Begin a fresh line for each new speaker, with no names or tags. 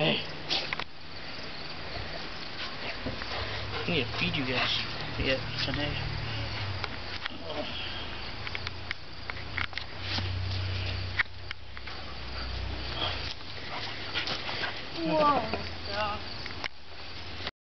Hey. I need to feed you guys Yeah, today.
Whoa.